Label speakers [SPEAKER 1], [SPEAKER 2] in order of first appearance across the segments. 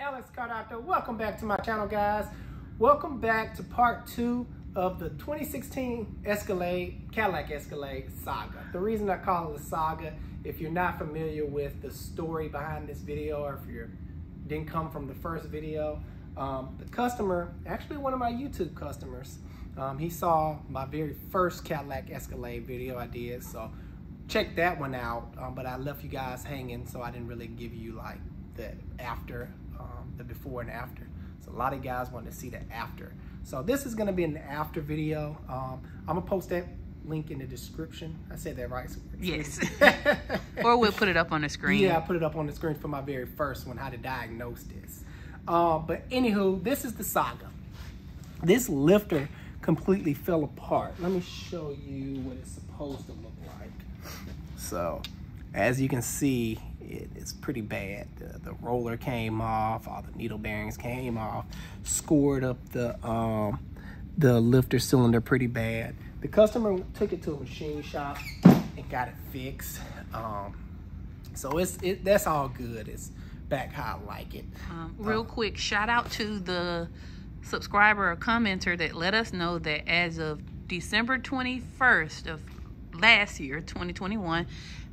[SPEAKER 1] Alex Car Doctor. Welcome back to my channel, guys. Welcome back to part two of the 2016 Escalade, Cadillac Escalade saga. The reason I call it a saga, if you're not familiar with the story behind this video or if you didn't come from the first video, um, the customer, actually one of my YouTube customers, um, he saw my very first Cadillac Escalade video I did, so check that one out. Um, but I left you guys hanging, so I didn't really give you like the after, the before and after. So a lot of guys want to see the after. So this is gonna be an after video. Um, I'm gonna post that link in the description. I said that right?
[SPEAKER 2] Yes. or we'll put it up on the screen.
[SPEAKER 1] Yeah, I put it up on the screen for my very first one, how to diagnose this. Uh, but anywho, this is the saga. This lifter completely fell apart. Let me show you what it's supposed to look like. So, as you can see, it is pretty bad. The, the, roller came off, all the needle bearings came off, scored up the um, the lifter cylinder pretty bad. The customer took it to a machine shop and got it fixed. Um, so it's it that's all good. It's back how I like it.
[SPEAKER 2] Um, real um, quick, shout out to the subscriber or commenter that let us know that as of December 21st of last year, 2021,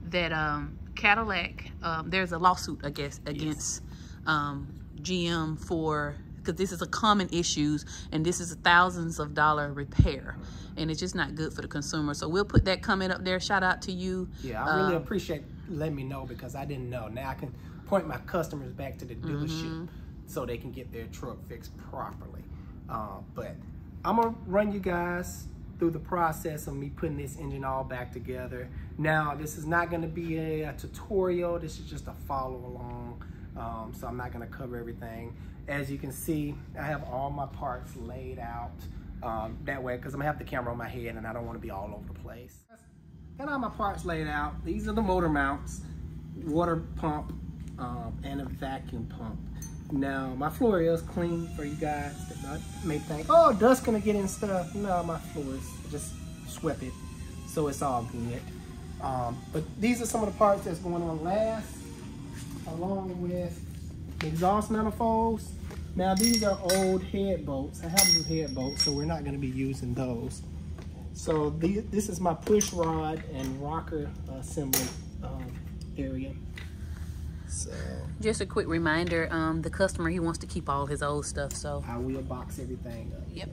[SPEAKER 2] that um, Cadillac, um, there's a lawsuit, I guess, against yes. um, GM for, because this is a common issues and this is a thousands of dollar repair and it's just not good for the consumer. So we'll put that comment up there. Shout out to you.
[SPEAKER 1] Yeah, I really um, appreciate letting me know because I didn't know. Now I can point my customers back to the dealership mm -hmm. so they can get their truck fixed properly. Uh, but I'm gonna run you guys through the process of me putting this engine all back together. Now, this is not gonna be a, a tutorial, this is just a follow along. Um, so I'm not gonna cover everything. As you can see, I have all my parts laid out um, that way because I'm gonna have the camera on my head and I don't wanna be all over the place. Got all my parts laid out. These are the motor mounts, water pump, um, and a vacuum pump. Now, my floor is clean for you guys that may think, oh, dust gonna get in stuff. No, my floor is just swept it, so it's all good. Um, but these are some of the parts that's going on last, along with exhaust manifolds. Now, these are old head bolts. I have new head bolts, so we're not gonna be using those. So the, this is my push rod and rocker assembly um, area.
[SPEAKER 2] So just a quick reminder, um, the customer he wants to keep all his old stuff, so
[SPEAKER 1] I will box everything up.
[SPEAKER 2] Yep.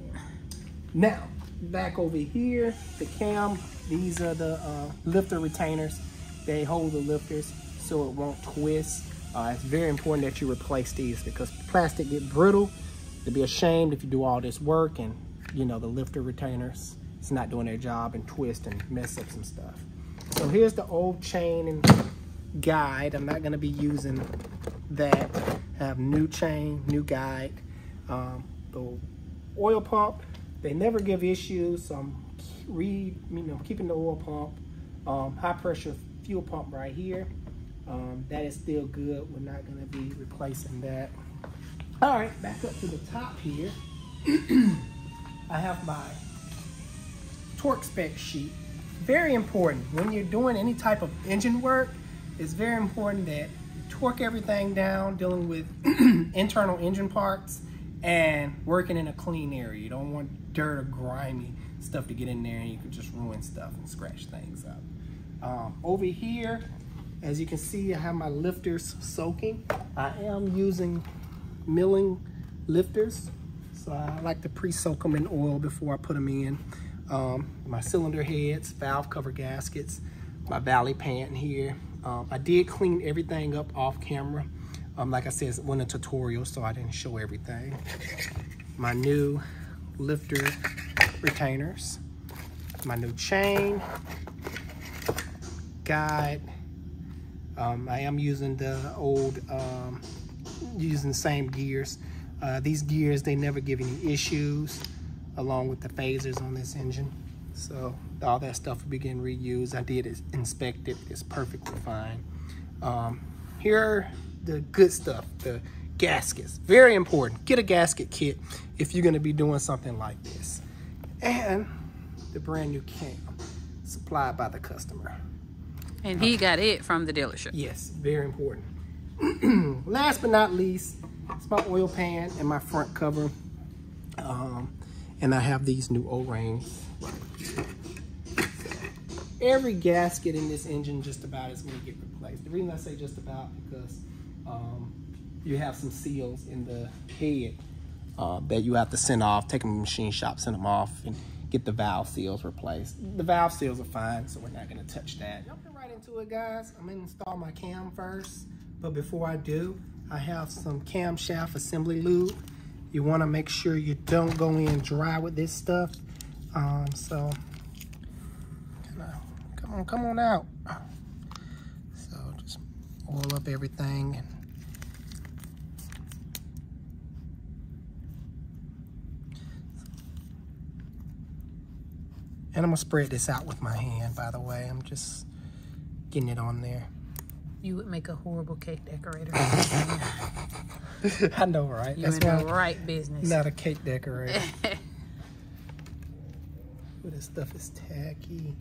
[SPEAKER 1] Now back over here, the cam. These are the uh, lifter retainers. They hold the lifters so it won't twist. Uh, it's very important that you replace these because plastic get brittle. It'd be a shame if you do all this work and you know the lifter retainers it's not doing their job and twist and mess up some stuff. So here's the old chain and guide. I'm not going to be using that. I have new chain, new guide. Um, the oil pump, they never give issues. So I'm re, you know, keeping the oil pump. Um, high pressure fuel pump right here. Um, that is still good. We're not going to be replacing that. All right, back up to the top here. I have my torque spec sheet. Very important when you're doing any type of engine work it's very important that torque everything down, dealing with internal engine parts and working in a clean area. You don't want dirt or grimy stuff to get in there and you can just ruin stuff and scratch things up. Um, over here, as you can see, I have my lifters soaking. I am using Melling lifters. So I like to pre-soak them in oil before I put them in. Um, my cylinder heads, valve cover gaskets, my valley pan here, um, I did clean everything up off camera. Um, like I said, it wasn't a tutorial, so I didn't show everything. My new lifter retainers, my new chain, guide. Um, I am using the old, um, using the same gears. Uh, these gears, they never give any issues along with the phasers on this engine. So all that stuff will be getting reused. I did inspect it. It's perfectly fine. Um, here are the good stuff, the gaskets. Very important. Get a gasket kit if you're going to be doing something like this. And the brand new cam supplied by the customer.
[SPEAKER 2] And he got it from the dealership.
[SPEAKER 1] Yes, very important. Last but not least, it's my oil pan and my front cover. Um, and I have these new O-rings. Every gasket in this engine just about is going to get replaced. The reason I say just about because um, you have some seals in the head uh, that you have to send off, take them to the machine shop, send them off, and get the valve seals replaced. The valve seals are fine, so we're not going to touch that. Jumping right into it, guys. I'm going to install my cam first, but before I do, I have some camshaft assembly lube. You want to make sure you don't go in dry with this stuff. Um, so, come on, come on out. So just oil up everything. And I'm gonna spread this out with my hand, by the way. I'm just getting it on there.
[SPEAKER 2] You would make a horrible cake decorator.
[SPEAKER 1] I know, right?
[SPEAKER 2] You're That's in the right business.
[SPEAKER 1] Not a cake decorator. Ooh, this stuff is tacky.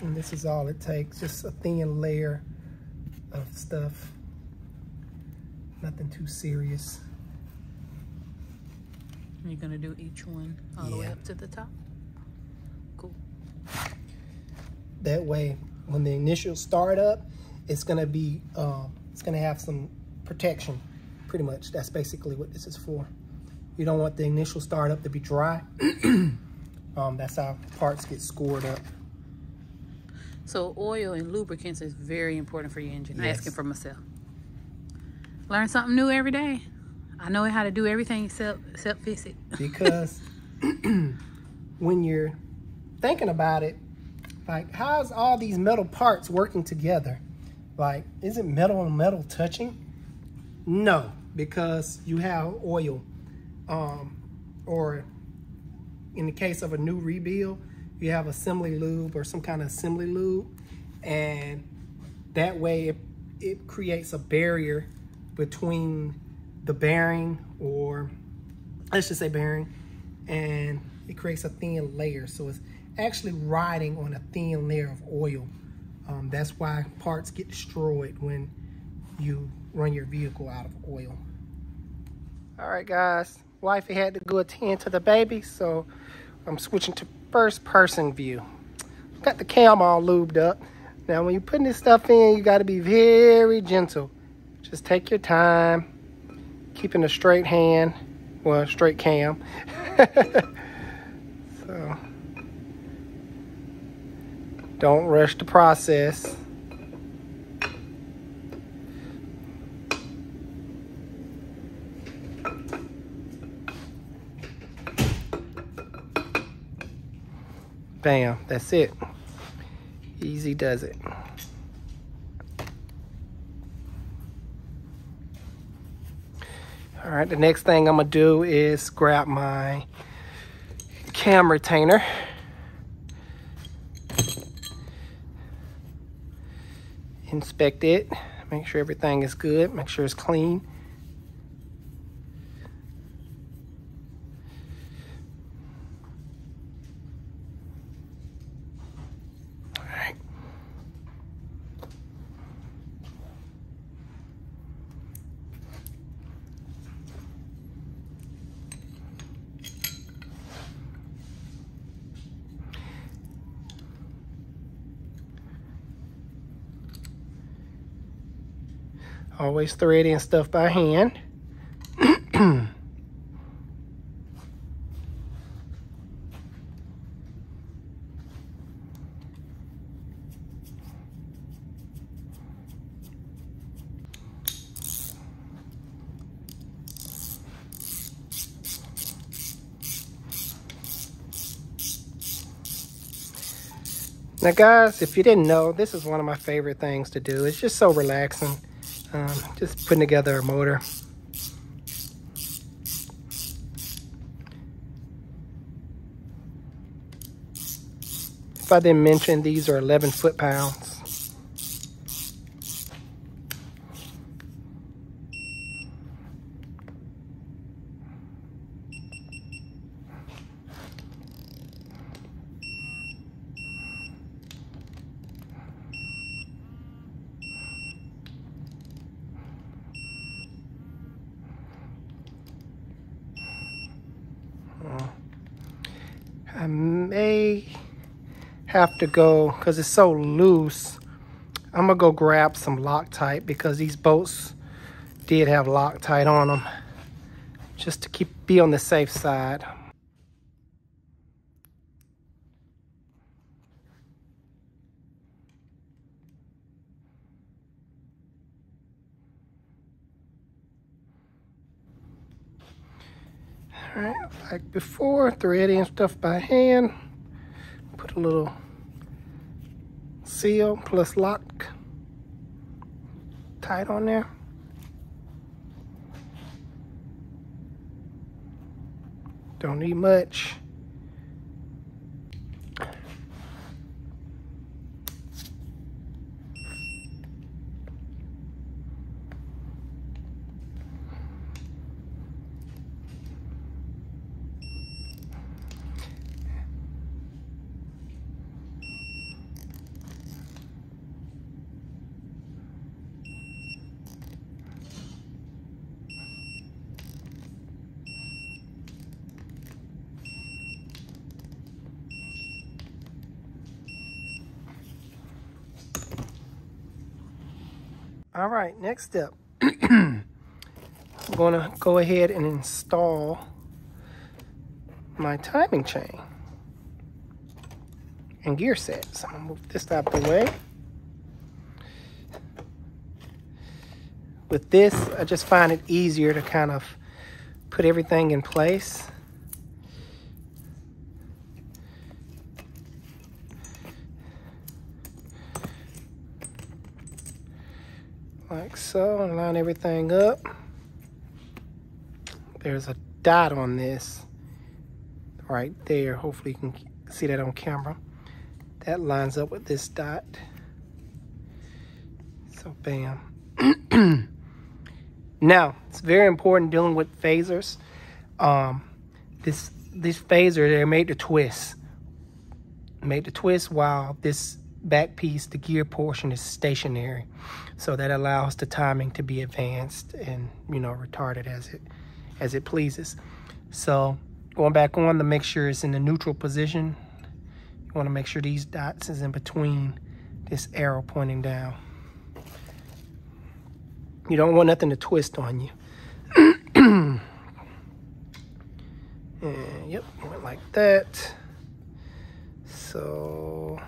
[SPEAKER 1] And this is all it takes, just a thin layer of stuff. Nothing too serious.
[SPEAKER 2] You're gonna do each one all yeah. the way up to the top? Cool.
[SPEAKER 1] That way, when the initial startup, it's gonna be, um, it's gonna have some protection, pretty much. That's basically what this is for. You don't want the initial startup to be dry. um, that's how parts get scored up.
[SPEAKER 2] So oil and lubricants is very important for your engine. Yes. Asking for myself. Learn something new every day. I know how to do everything except except fix it.
[SPEAKER 1] because when you're thinking about it, like how's all these metal parts working together? Like, isn't metal and metal touching? No, because you have oil. Um, or in the case of a new rebuild, you have assembly lube or some kind of assembly lube. And that way it, it creates a barrier between the bearing or let's just say bearing and it creates a thin layer so it's actually riding on a thin layer of oil um, that's why parts get destroyed when you run your vehicle out of oil. All right guys. Wifey had to go attend to the baby so I'm switching to first person view. Got the cam all lubed up. Now when you're putting this stuff in you got to be very gentle. Just take your time. Keeping a straight hand, well, straight cam. so, don't rush the process. Bam, that's it. Easy does it. All right, the next thing I'm gonna do is grab my cam retainer. Inspect it, make sure everything is good, make sure it's clean. Always threading stuff by hand. Now guys, if you didn't know, this is one of my favorite things to do. It's just so relaxing. Um, just putting together a motor. If I didn't mention, these are 11 foot-pounds. I may have to go, because it's so loose, I'm gonna go grab some Loctite because these bolts did have Loctite on them just to keep be on the safe side. All right, like before, threading stuff by hand. Put a little seal plus lock tight on there. Don't need much. All right, next step. I'm gonna go ahead and install my timing chain and gear set. So I'm gonna move this out the way. With this, I just find it easier to kind of put everything in place. Like so and line everything up. There's a dot on this right there. Hopefully you can see that on camera. That lines up with this dot. So bam. now, it's very important dealing with phasers. Um, this this phaser, they're made to twist. Made to twist while this back piece, the gear portion is stationary. So that allows the timing to be advanced and, you know, retarded as it as it pleases. So going back on make sure it's in the neutral position. You want to make sure these dots is in between this arrow pointing down. You don't want nothing to twist on you. and yep, went like that. So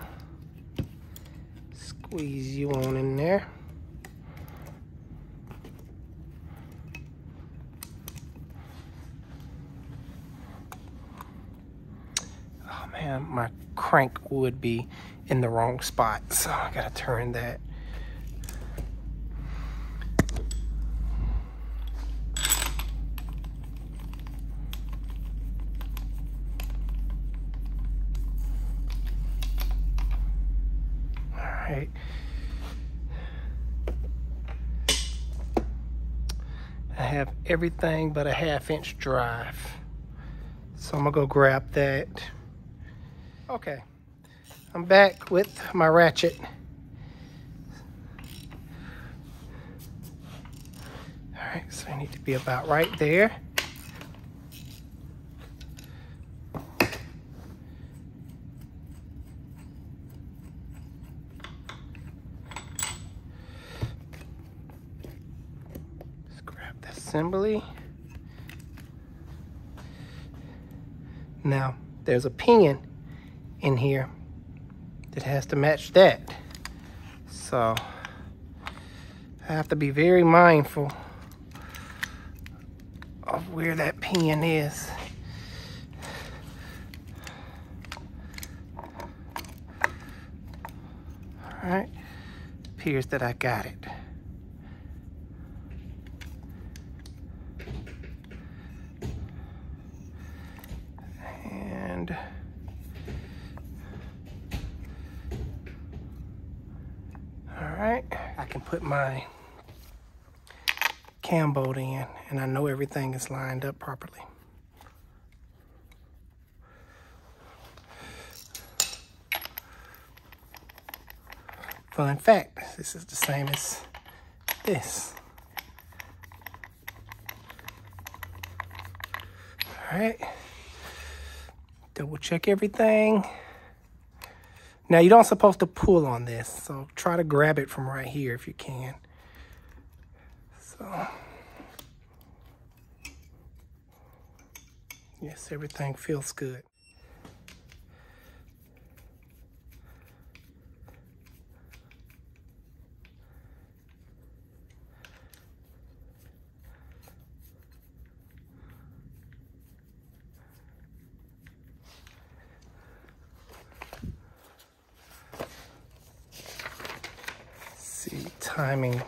[SPEAKER 1] squeeze you on in there. Oh man, my crank would be in the wrong spot, so I gotta turn that. Right. I have everything but a half inch drive. So I'm gonna go grab that. Okay, I'm back with my ratchet. All right, so I need to be about right there. Assembly. Now, there's a pin in here that has to match that. So, I have to be very mindful of where that pin is. All right, appears that I got it. Put my cam bolt in and I know everything is lined up properly. Fun fact, this is the same as this. All right. Double check everything. Now you don't supposed to pull on this, so try to grab it from right here if you can. So, yes, everything feels good. see timing.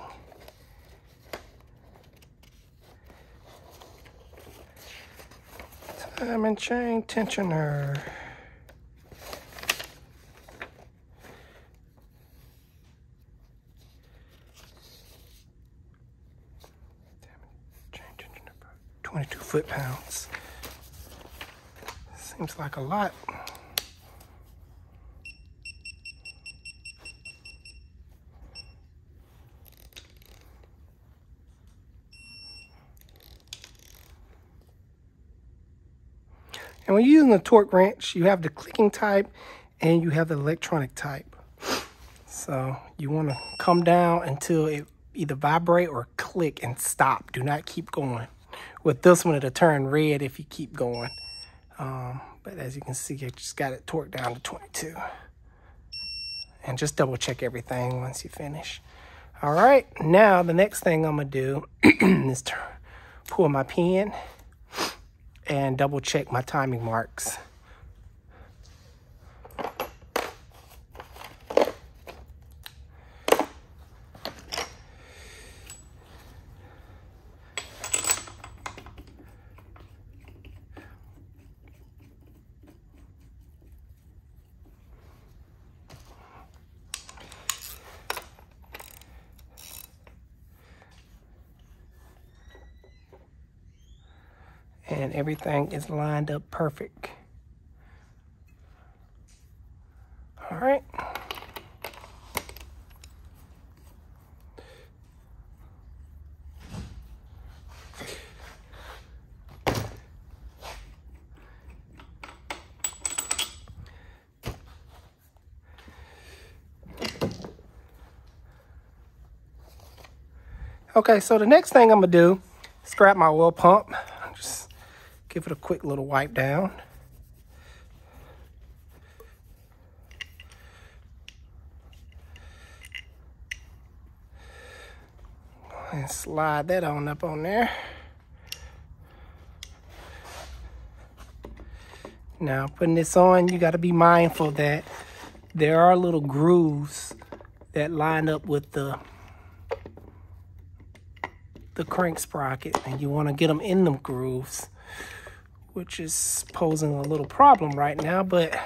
[SPEAKER 1] Chain tensioner. Chain tensioner, 22 foot pounds. Seems like a lot. When you're using the torque wrench, you have the clicking type and you have the electronic type. So you want to come down until it either vibrate or click and stop. Do not keep going. With this one, it'll turn red if you keep going. Um, but as you can see, I just got it torqued down to 22. And just double check everything once you finish. All right, now the next thing I'm gonna do is turn, pull my pin and double check my timing marks. Everything is lined up perfect. All right. Okay, so the next thing I'm gonna do scrap my oil pump. Give it a quick little wipe down. And slide that on up on there. Now, putting this on, you got to be mindful that there are little grooves that line up with the the crank sprocket and you want to get them in them grooves which is posing a little problem right now but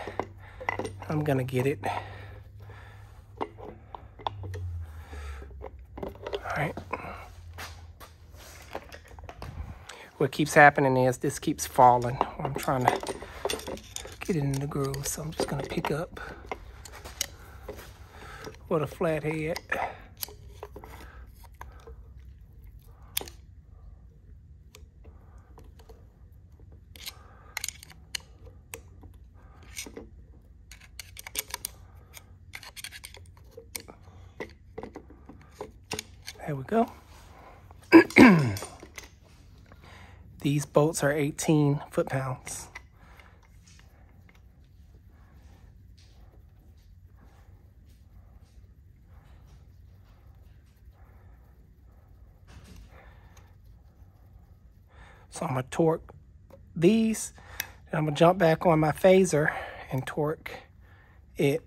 [SPEAKER 1] I'm gonna get it. All right what keeps happening is this keeps falling. I'm trying to get it in the groove so I'm just gonna pick up with a flat head There we go. These bolts are 18 foot pounds. So I'm gonna torque these, and I'm gonna jump back on my phaser and torque it.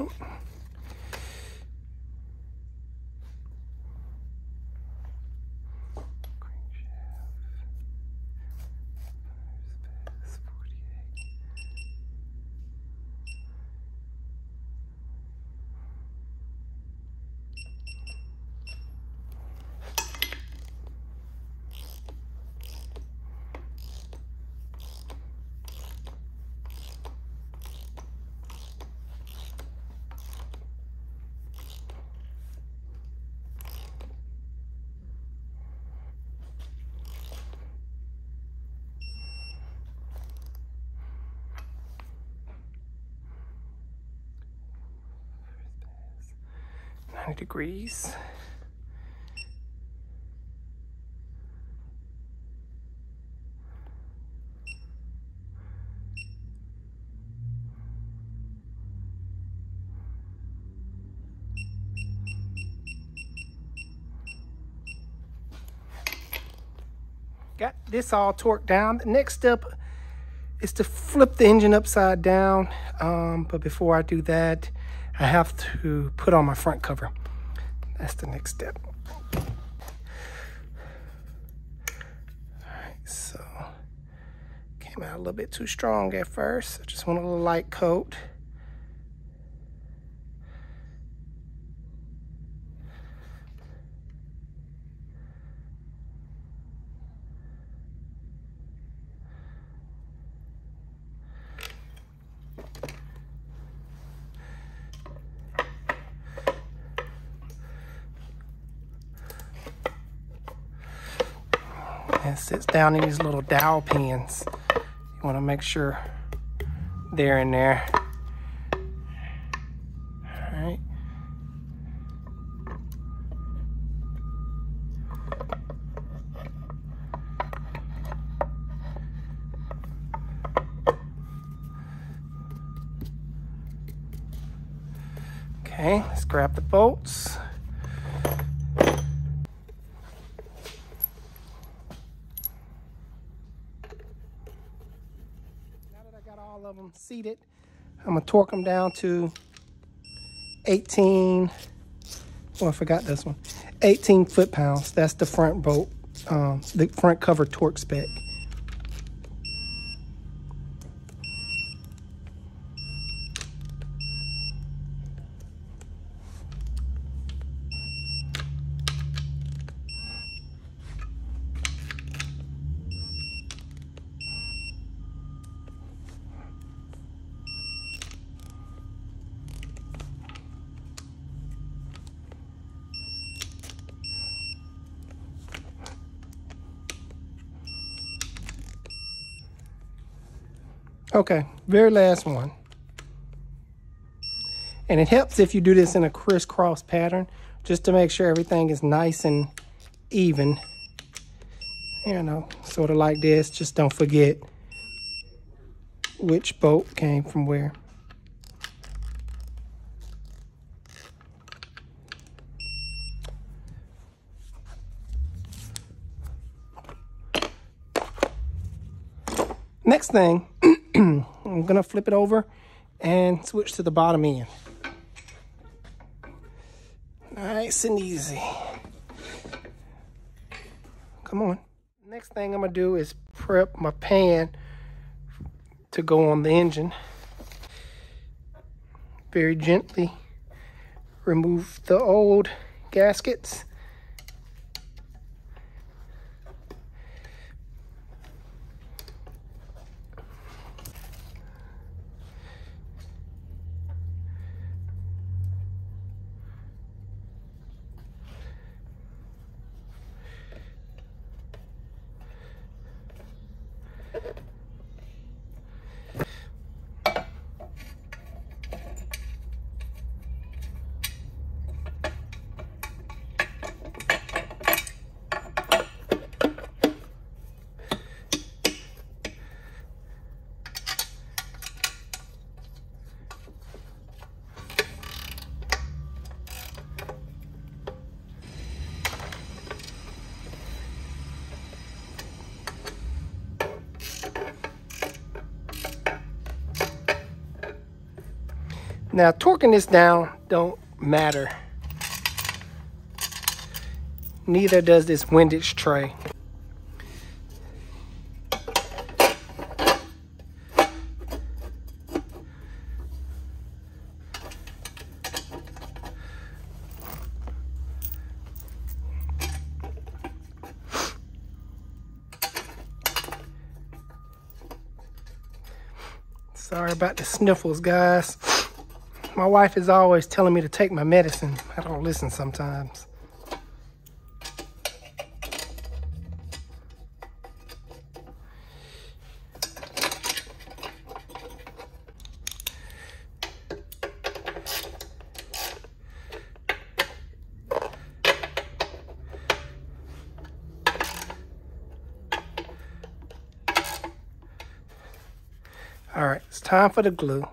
[SPEAKER 1] Oh. Degrees. Got this all torqued down. The next step is to flip the engine upside down. Um, but before I do that, I have to put on my front cover. That's the next step. All right, so came out a little bit too strong at first. I just want a little light coat. and sits down in these little dowel pins. You want to make sure they're in there. All right. Okay, let's grab the bolts. of them seated. I'm gonna torque them down to 18, oh, I forgot this one, 18 foot-pounds. That's the front bolt, um, the front cover torque spec. Okay, very last one. And it helps if you do this in a crisscross pattern, just to make sure everything is nice and even. You know, sort of like this. Just don't forget which bolt came from where. Next thing, I'm gonna flip it over and switch to the bottom end. Nice and easy. Come on. Next thing I'm gonna do is prep my pan to go on the engine. Very gently remove the old gaskets Now, torquing this down don't matter. Neither does this windage tray. Sorry about the sniffles, guys. My wife is always telling me to take my medicine. I don't listen sometimes. All right, it's time for the glue.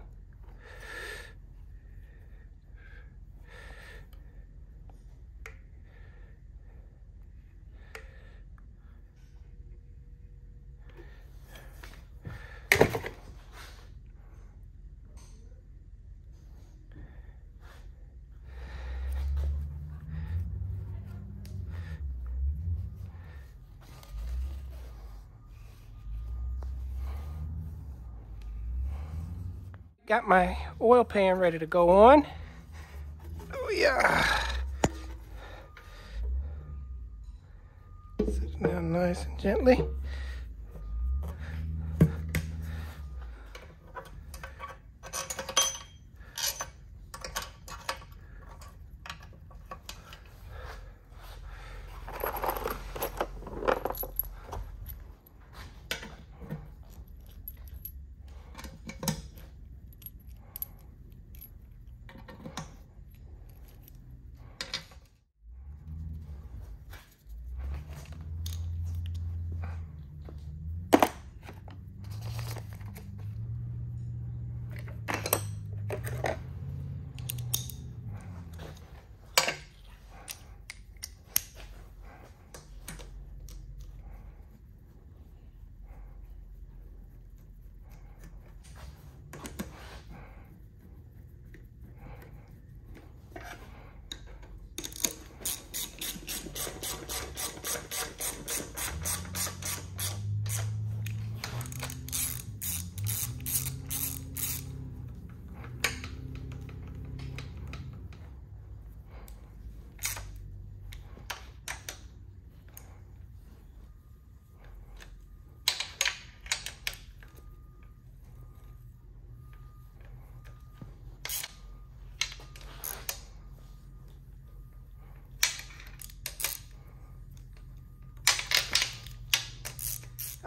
[SPEAKER 1] Got my oil pan ready to go on. Oh yeah. Sit down nice and gently.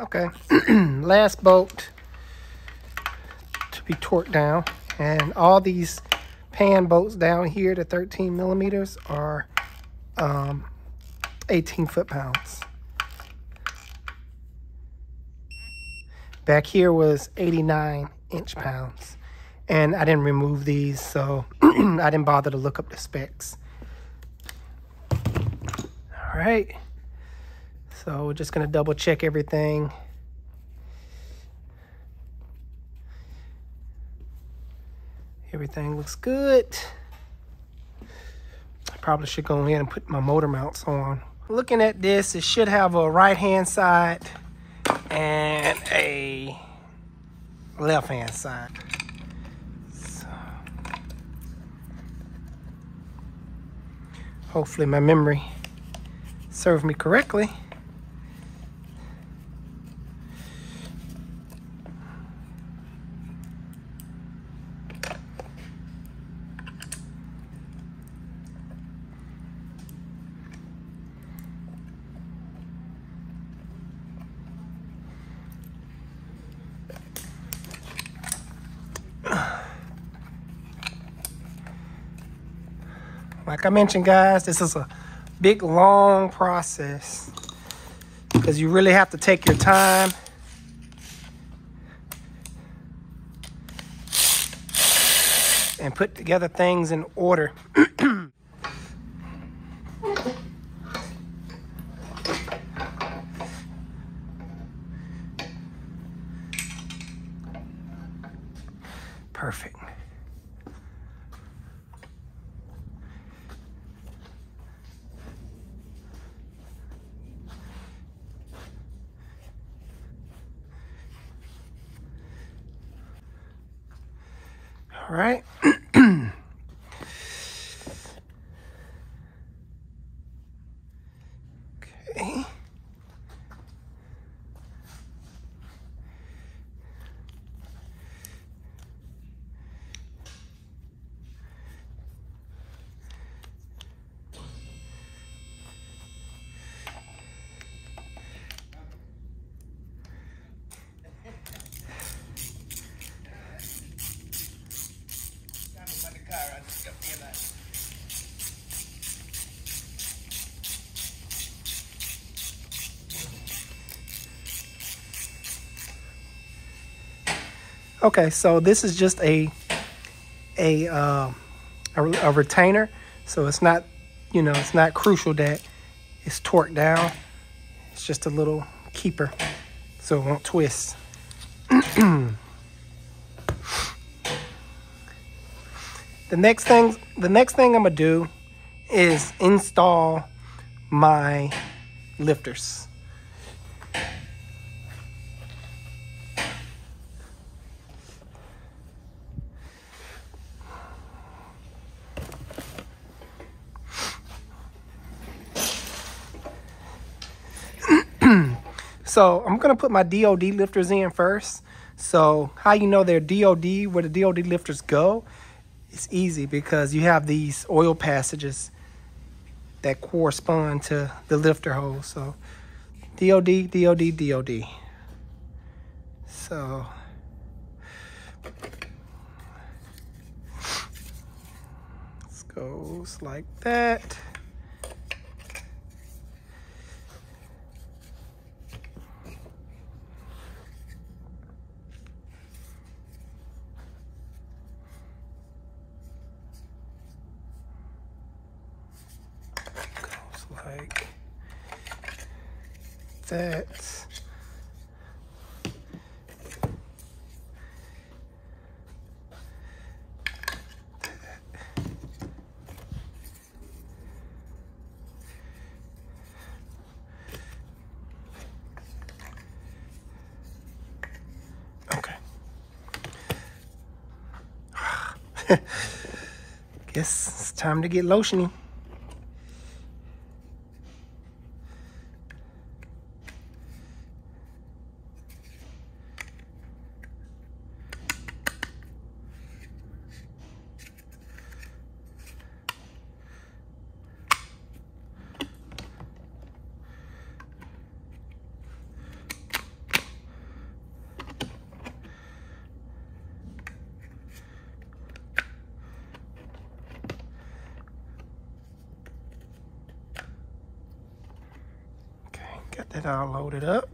[SPEAKER 1] Okay, last bolt to be torqued down. And all these pan bolts down here, the 13 millimeters, are um, 18 foot-pounds. Back here was 89 inch pounds. And I didn't remove these, so I didn't bother to look up the specs. All right. So we're just gonna double check everything. Everything looks good. I probably should go in and put my motor mounts on. Looking at this, it should have a right hand side and a left hand side. So, hopefully my memory served me correctly. I mentioned, guys, this is a big, long process because you really have to take your time. and put together things in order. Perfect. All right. okay. Okay, so this is just a a uh, a, a retainer, so it's not you know it's not crucial that it's torqued down. It's just a little keeper, so it won't twist. the next thing the next thing I'm gonna do is install my lifters. So I'm gonna put my DOD lifters in first. So how you know they're DOD, where the DOD lifters go, it's easy because you have these oil passages that correspond to the lifter hole. So DOD, DOD, DOD. So goes like that. Goes like that. Okay. Guess it's time to get lotiony. Okay, got that all loaded up.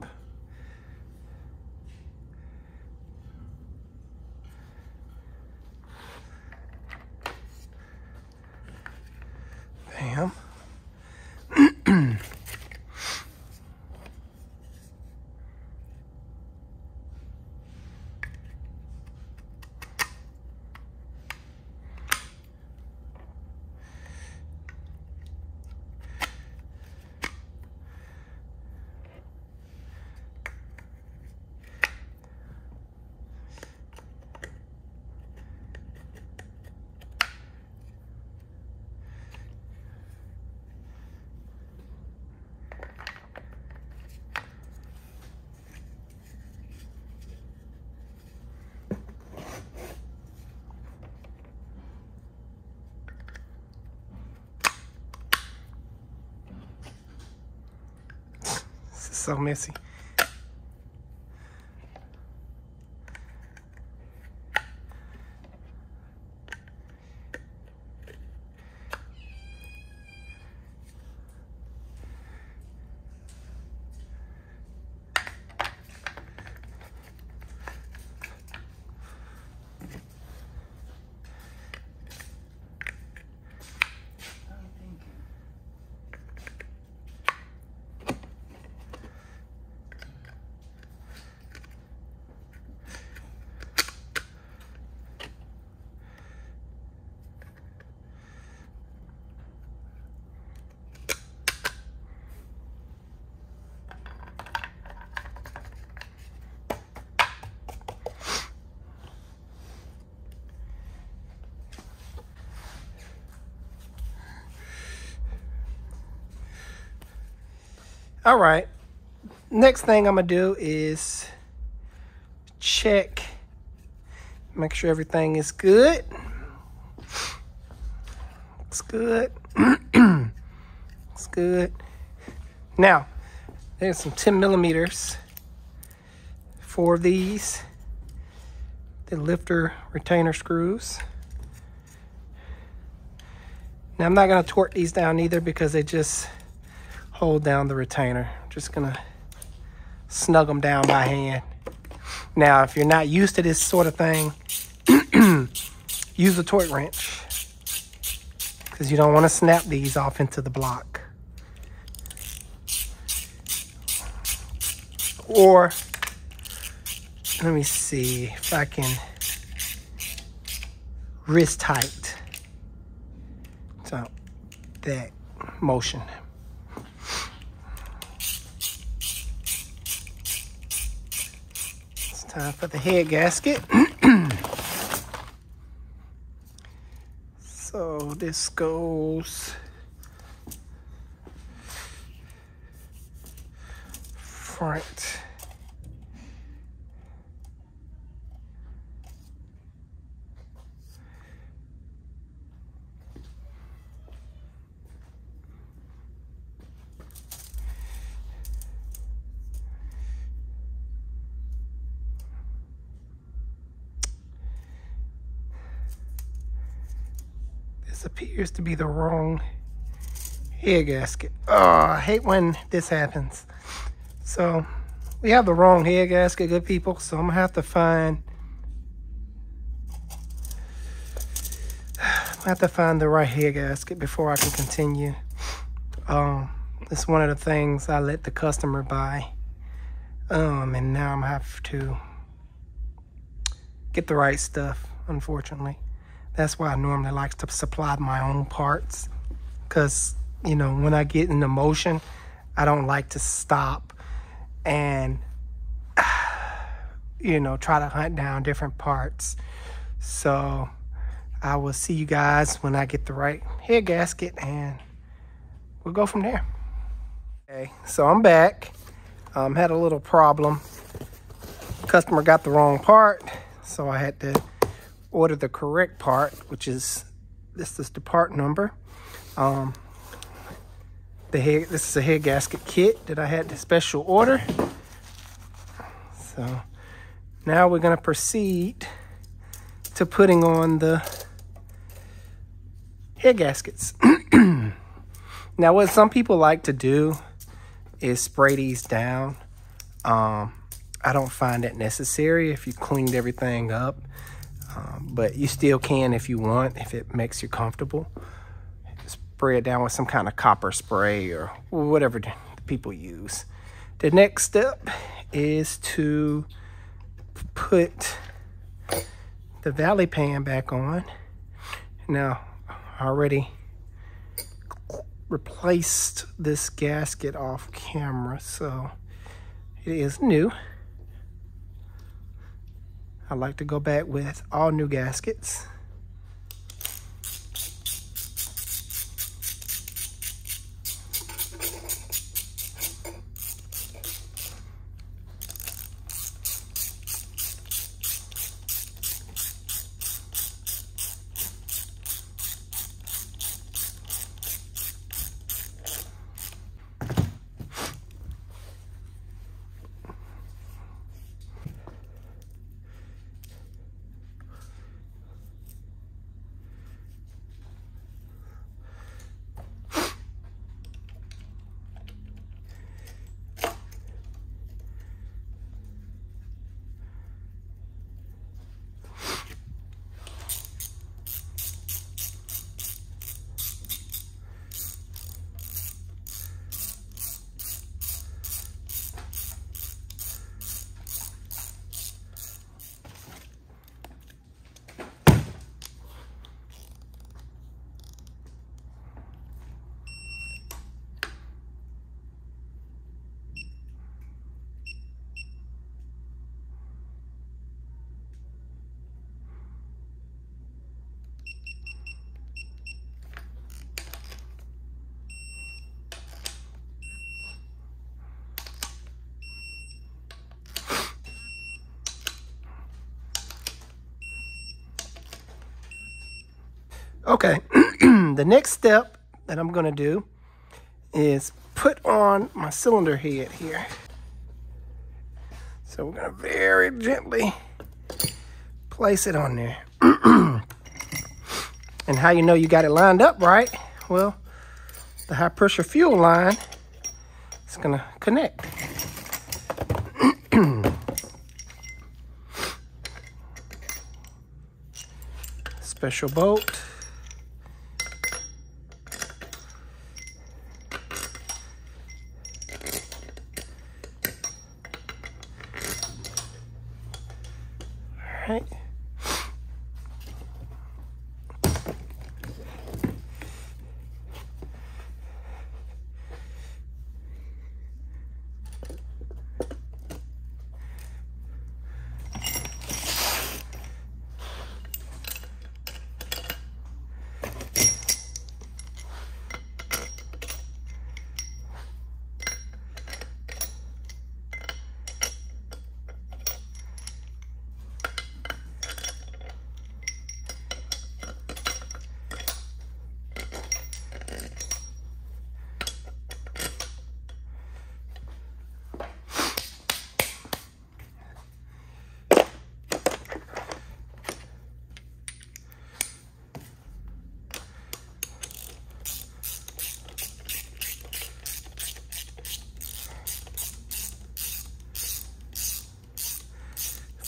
[SPEAKER 1] Bam. This is All right. Next thing I'm gonna do is check, make sure everything is good. Looks good. Looks good. Now, there's some 10 millimeters for these, the lifter retainer screws. Now I'm not gonna torque these down either because they just hold down the retainer. Just gonna snug them down by hand. Now, if you're not used to this sort of thing, use a torque wrench because you don't want to snap these off into the block. Or, let me see if I can wrist tight. So, that motion. Time for the head gasket. so this goes front. This appears to be the wrong head gasket. Oh, I hate when this happens. So we have the wrong head gasket, good people. So I'm gonna have to find I have to find the right head gasket before I can continue. Um, it's one of the things I let the customer buy. Um, and now I'm gonna have to get the right stuff, unfortunately. That's why I normally like to supply my own parts. Cause, you know, when I get in the motion, I don't like to stop and you know try to hunt down different parts. So i will see you guys when i get the right head gasket and we'll go from there. Okay so i'm back. Um had a little problem. Customer got the wrong part so i had to order the correct part which is this is the part number. Um the head this is a head gasket kit that I had to special order. So now we're going to proceed to putting on the head gaskets. Now what some people like to do is spray these down. Um, I don't find it necessary if you cleaned everything up um, but you still can if you want if it makes you comfortable spray it down with some kind of copper spray or whatever the people use. The next step is to put the valley pan back on. Now, I already replaced this gasket off camera, so it is new. I like to go back with all new gaskets. Okay, the next step that I'm gonna do is put on my cylinder head here. So we're gonna very gently place it on there. and how you know you got it lined up right? Well, the high pressure fuel line is gonna connect. Special bolt.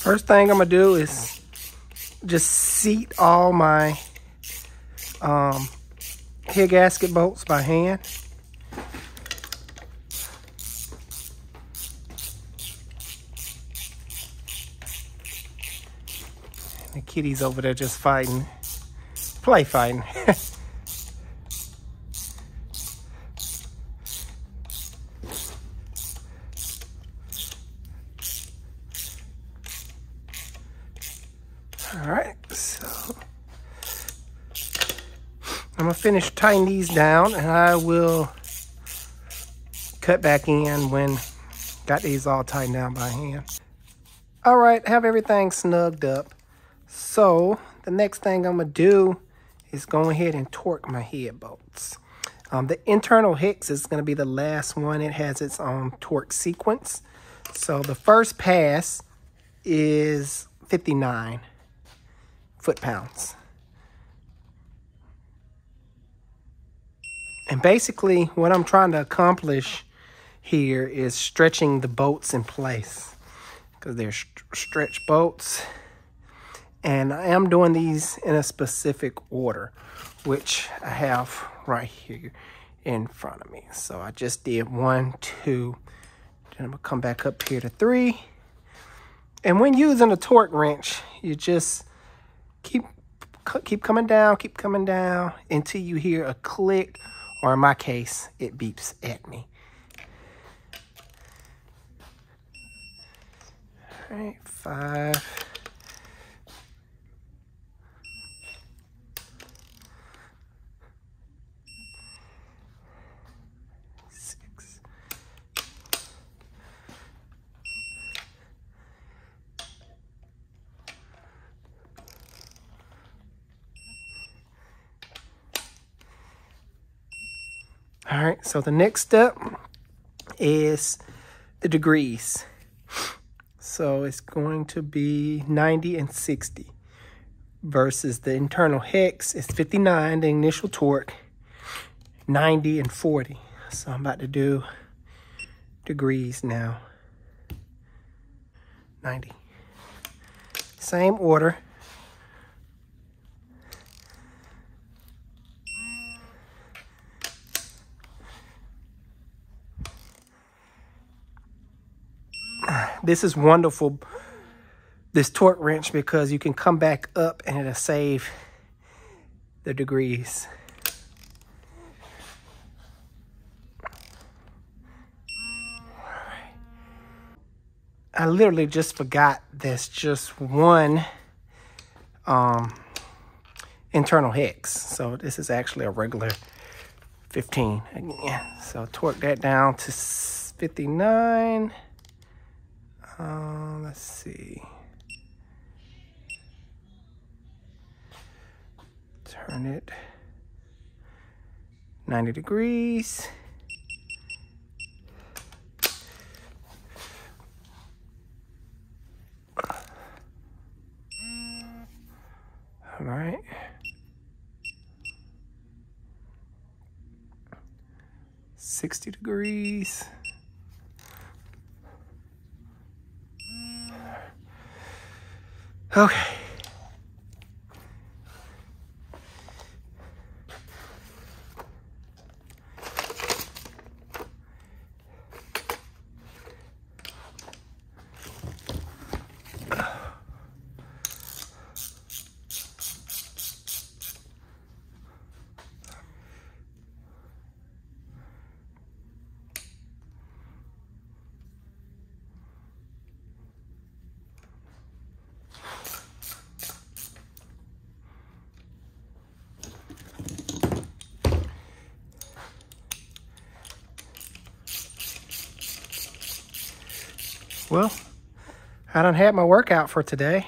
[SPEAKER 1] First thing I'm gonna do is just seat all my um, head gasket bolts by hand. The kitty's over there just fighting, play fighting. All right, so I'm tying these down and I will cut back in when got these all tightened down by hand. All right, have everything snugged up. So the next thing I'm gonna do is go ahead and torque my head bolts. Um, the internal hex is gonna be the last one. It has its own torque sequence. So the first pass is 59 foot-pounds. And basically what I'm trying to accomplish here is stretching the bolts in place because they're st stretch bolts. And I am doing these in a specific order, which I have right here in front of me. So I just did one, two, then I'm gonna come back up here to three. And when using a torque wrench, you just keep keep coming down, keep coming down until you hear a click, or in my case, it beeps at me. All right, five. All right, so the next step is the degrees. So it's going to be 90 and 60 versus the internal hex is 59, the initial torque, 90 and 40. So I'm about to do degrees now. 90. Same order. This is wonderful this torque wrench because you can come back up and it'll save the degrees. I literally just forgot there's just one um, internal hex. So this is actually a regular 15 again. So torque that down to 59 uh, let's see. Turn it 90 degrees. All right. Sixty degrees. Okay. Well, I done had my workout for today.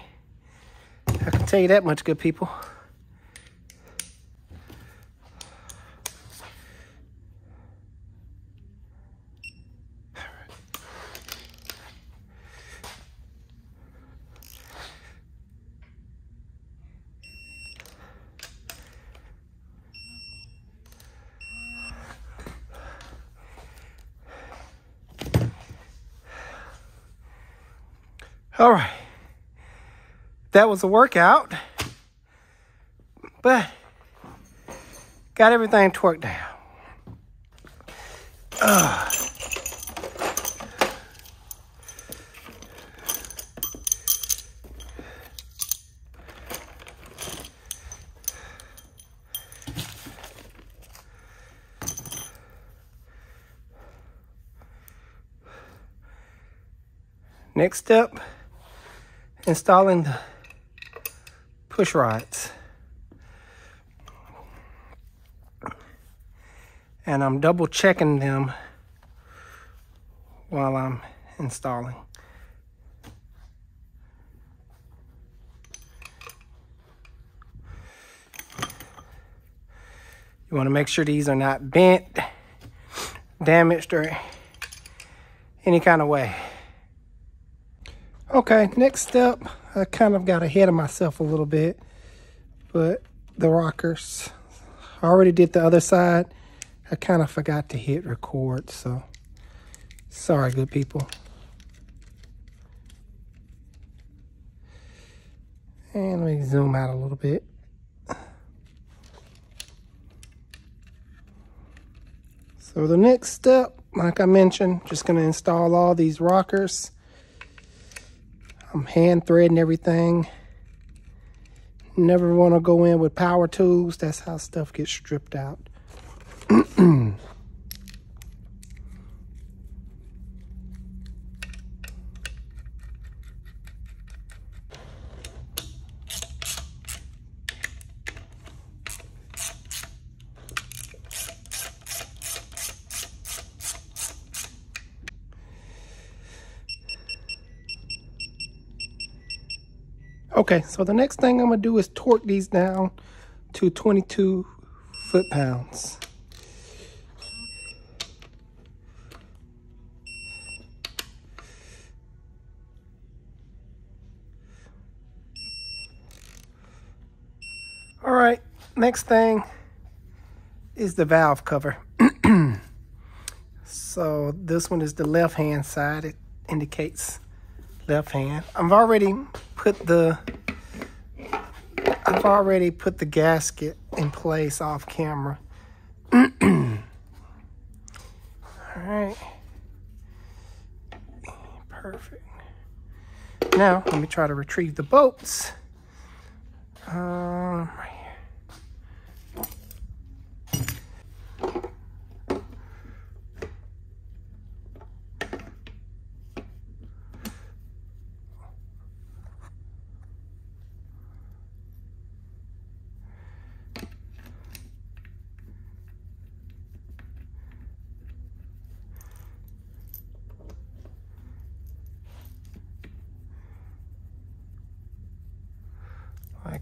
[SPEAKER 1] I can tell you that much, good people. All right. That was a workout. But got everything twerked down. Uh. Next step installing the push rods. And I'm double checking them while I'm installing. You want to make sure these are not bent, damaged, or any kind of way. Okay, next step, I kind of got ahead of myself a little bit, but the rockers, I already did the other side. I kind of forgot to hit record, so sorry, good people. And let me zoom out a little bit. So the next step, like I mentioned, just gonna install all these rockers. I'm hand threading everything. Never want to go in with power tools. That's how stuff gets stripped out. Okay, so the next thing I'm gonna do is torque these down to 22 foot-pounds. All right, next thing is the valve cover. so this one is the left hand side. It indicates left hand. I've already put the I've already put the gasket in place off camera. All right. Perfect. Now, let me try to retrieve the bolts. Um, Like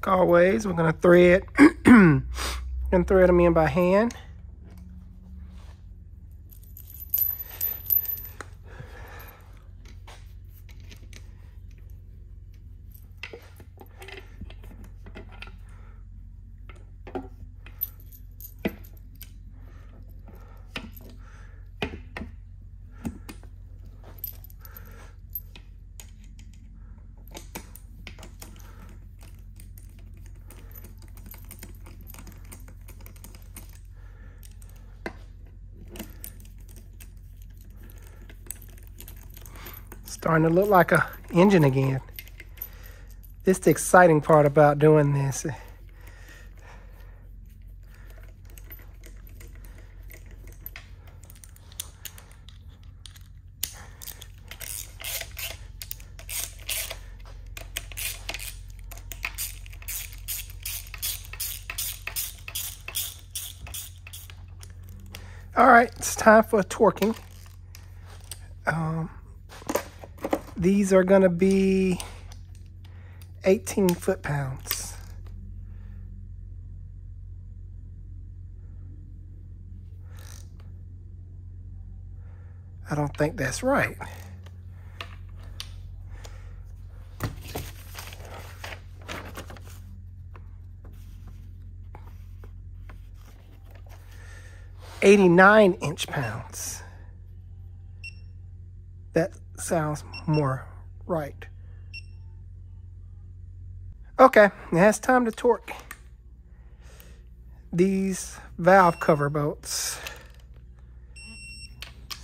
[SPEAKER 1] always, we're gonna thread and thread them in by hand. Starting to look like a engine again. This is the exciting part about doing this. All right, it's time for torquing. Um, These are going to be 18 foot-pounds. I don't think that's right. Eighty-nine inch pounds. Sounds more right. Okay, now it's time to torque these valve cover bolts.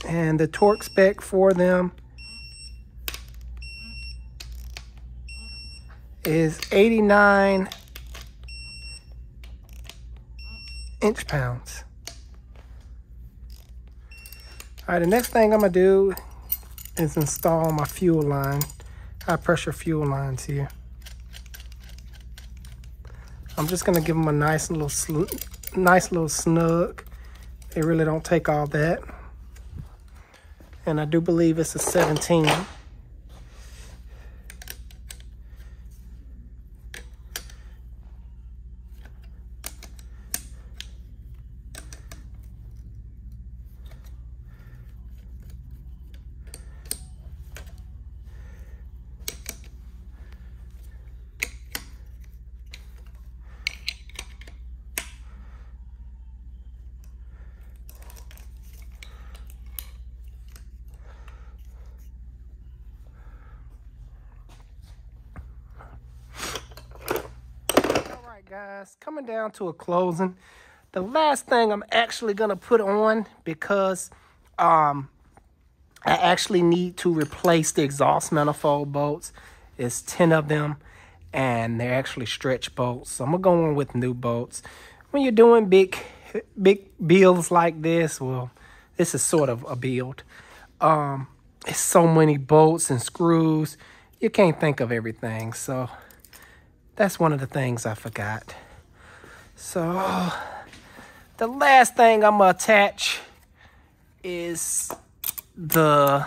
[SPEAKER 1] And the torque spec for them is 89 inch pounds. All right, the next thing I'm gonna do is install my fuel line, high pressure fuel lines here. I'm just gonna give them a nice little, nice little snug. They really don't take all that. And I do believe it's a 17. guys, coming down to a closing. The last thing I'm actually going to put on because um, I actually need to replace the exhaust manifold bolts. It's 10 of them and they're actually stretch bolts. So I'm going to go on with new bolts. When you're doing big, big builds like this, well, this is sort of a build. Um, it's so many bolts and screws. You can't think of everything. So that's one of the things I forgot. So the last thing I'm gonna attach is the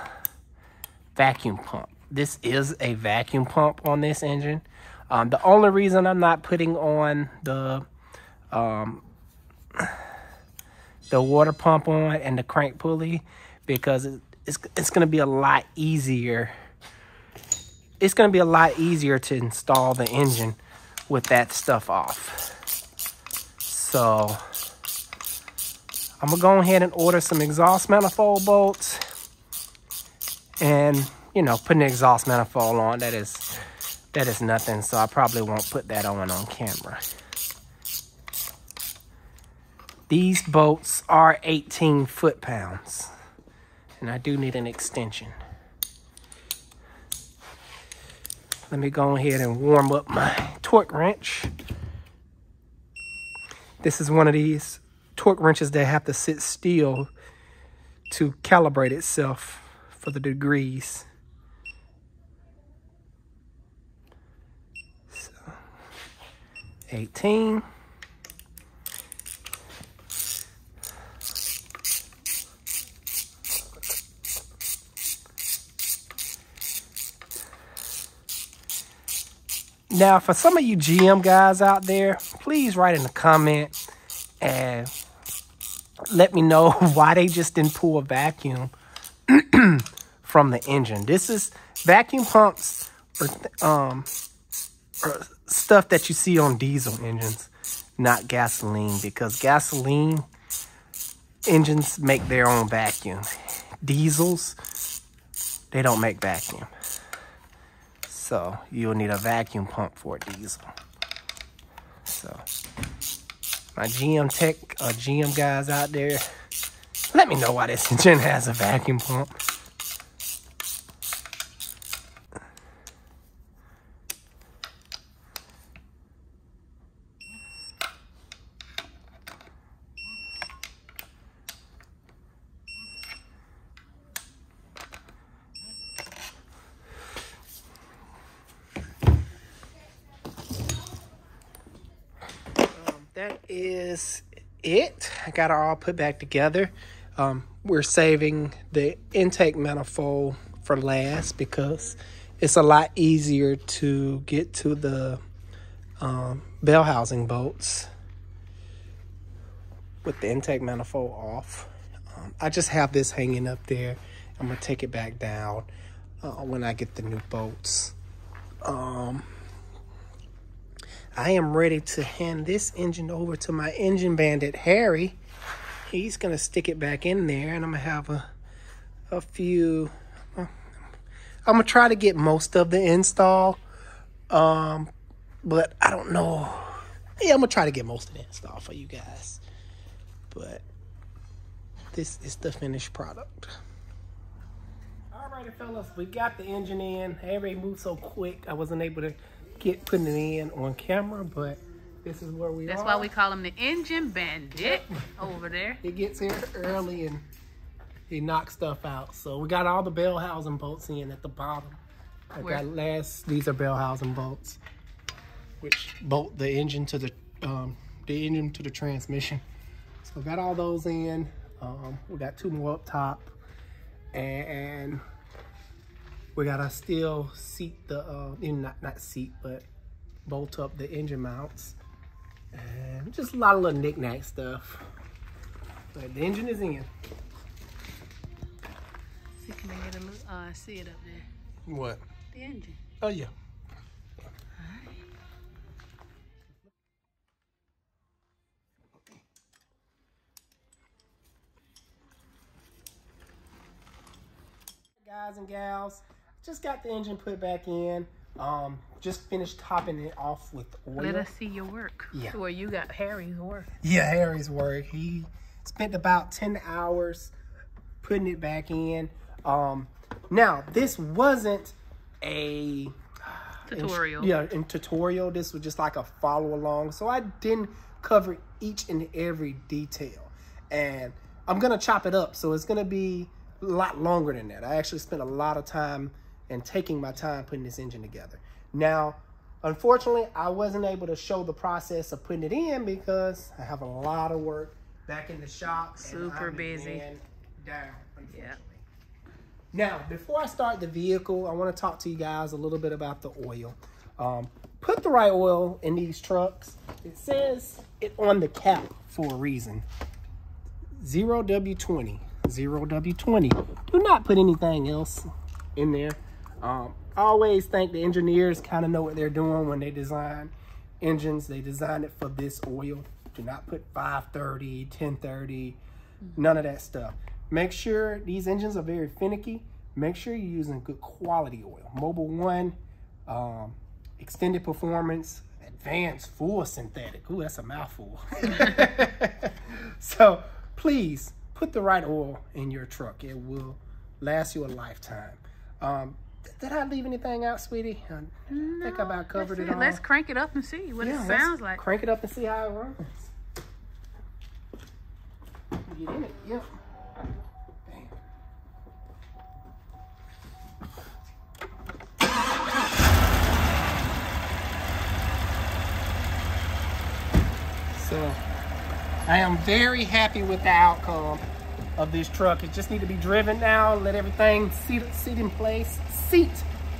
[SPEAKER 1] vacuum pump. This is a vacuum pump on this engine. Um, the only reason I'm not putting on the um, the water pump on and the crank pulley because it's it's going to be a lot easier it's going to be a lot easier to install the engine with that stuff off. So I'm to go ahead and order some exhaust manifold bolts and, you know, put an exhaust manifold on. That is, that is nothing. So I probably won't put that on on camera. These bolts are 18 foot-pounds. And I do need an extension. Let me go ahead and warm up my torque wrench. This is one of these torque wrenches that have to sit still to calibrate itself for the degrees. So, 18. Now, for some of you GM guys out there, please write in the comment and let me know why they just didn't pull a vacuum from the engine. This is vacuum pumps or, um, or stuff that you see on diesel engines, not gasoline, because gasoline engines make their own vacuum. Diesels, they don't make vacuum. So you'll need a vacuum pump for diesel. So my GM tech or uh, GM guys out there, let me know why this engine has a vacuum pump. that is it. I got it all put back together. Um, we're saving the intake manifold for last because it's a lot easier to get to the um, bell housing bolts with the intake manifold off. Um, I just have this hanging up there. I'm gonna take it back down uh, when I get the new bolts. Um, I am ready to hand this engine over to my engine bandit, Harry. He's gonna stick it back in there and I'm gonna have a, a few, I'm gonna try to get most of the install. Um, but I don't know. Yeah, I'm gonna try to get most of the install for you guys. But this is the finished product. Alrighty, fellas, we got the engine in. Everything moved so quick, I wasn't able to get putting it in on camera, but this is where we
[SPEAKER 2] That's
[SPEAKER 1] are.
[SPEAKER 2] why we call him the engine bandit over there.
[SPEAKER 1] He gets here early and he knocks stuff out. So we got all the bell housing bolts in at the bottom. I
[SPEAKER 2] Where?
[SPEAKER 1] got last. These are bell housing bolts, which bolt the engine to the um, the engine to the transmission. So got all those in. Um, we got two more up top, and we gotta still seat the uh, not not seat, but bolt up the engine mounts, and just a lot of little knick-knack stuff. But the engine is in.
[SPEAKER 2] See, can I get a look? Oh, I see it up there.
[SPEAKER 1] What?
[SPEAKER 2] The engine.
[SPEAKER 1] Oh yeah. Guys and gals, just got the engine put back in. Um, just finished topping it off with oil.
[SPEAKER 2] Let us see your work.
[SPEAKER 1] Yeah.
[SPEAKER 2] Where you got Harry's work.
[SPEAKER 1] Yeah, Harry's work. He spent about 10 hours putting it back in. Um, now, this wasn't a
[SPEAKER 2] Tutorial.
[SPEAKER 1] yeah, in tutorial. This was just like a follow along. So I didn't cover each and every detail. And I'm gonna chop it up, so it's gonna be a lot longer than that. I actually spent a lot of time and taking my time putting this engine together. Now, unfortunately, I wasn't able to show the process of putting it in because I have a lot of work back in the shop.
[SPEAKER 2] Super busy.
[SPEAKER 1] Down, unfortunately.
[SPEAKER 2] Yeah.
[SPEAKER 1] Now, before I start the vehicle, I want to talk to you guys a little bit about the oil. Um, put the right oil in these trucks. It says it on the cap for a reason. 0W20. 0W20. Do not put anything else in there. Um, Always think the engineers kind of know what they're doing when they design engines. They design it for this oil. Do not put 530, 1030, none of that stuff. Make sure these engines are very finicky. Make sure you're using good quality oil. Mobil 1, um, extended performance, advanced full synthetic. Ooh, that's a mouthful. so please put the right oil in your truck. It will last you a lifetime. Um, did I leave anything out, sweetie? I think I about covered it all.
[SPEAKER 2] Let's crank it up and see what
[SPEAKER 1] Yeah,
[SPEAKER 2] it sounds like.
[SPEAKER 1] Crank it up and see how it runs. Get in it. Yep. So, I am very happy with the outcome of this truck. It just need to be driven now. Let everything seat, seat in place. Seat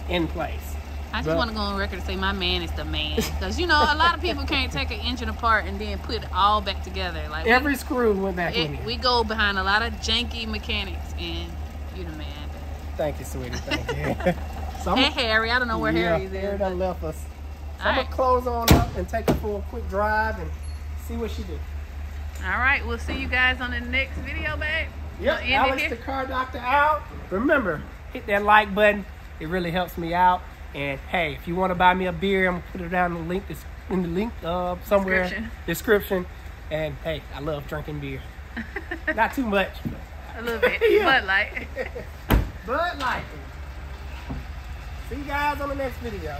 [SPEAKER 1] in place.
[SPEAKER 2] I just
[SPEAKER 1] But-
[SPEAKER 2] want to go on record and say my man is the man. Because, you know, a lot of people can't take an engine apart and then put it all back together. Like, we-
[SPEAKER 1] Every screw went back in
[SPEAKER 2] it,
[SPEAKER 1] here.
[SPEAKER 2] we go behind a lot of janky mechanics, and you the man.
[SPEAKER 1] Thank you, sweetie. Thank you. so I'm
[SPEAKER 2] Hey, Harry. I don't know where
[SPEAKER 1] yeah,
[SPEAKER 2] Harry's
[SPEAKER 1] Harry
[SPEAKER 2] is.
[SPEAKER 1] done left us. So I'm
[SPEAKER 2] right.
[SPEAKER 1] gonna close on up and take a full quick drive and see what she do.
[SPEAKER 2] All right. We'll see you guys on the next video, babe.
[SPEAKER 1] Yep, Alex the car doctor out. Remember, hit that like button. It really helps me out. And hey, if you want to buy me a beer, I'm gonna put it down in the link this- in the link uh, somewhere
[SPEAKER 2] Description.
[SPEAKER 1] description. And hey, I love drinking beer. Not too much,
[SPEAKER 2] A little bit.
[SPEAKER 1] Yeah.
[SPEAKER 2] But, like.
[SPEAKER 1] but like. See you guys on the next video.